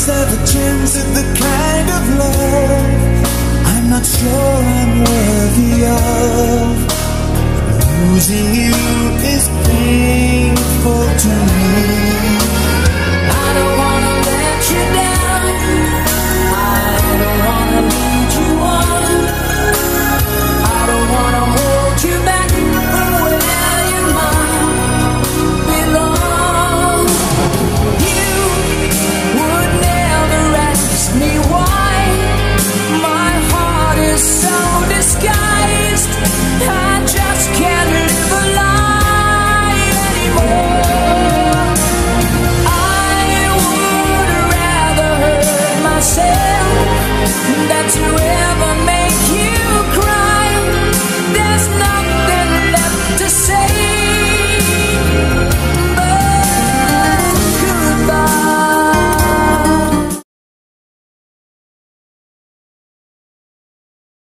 Is there a chance of the kind of love I'm not sure I'm worthy of? Losing you is pain.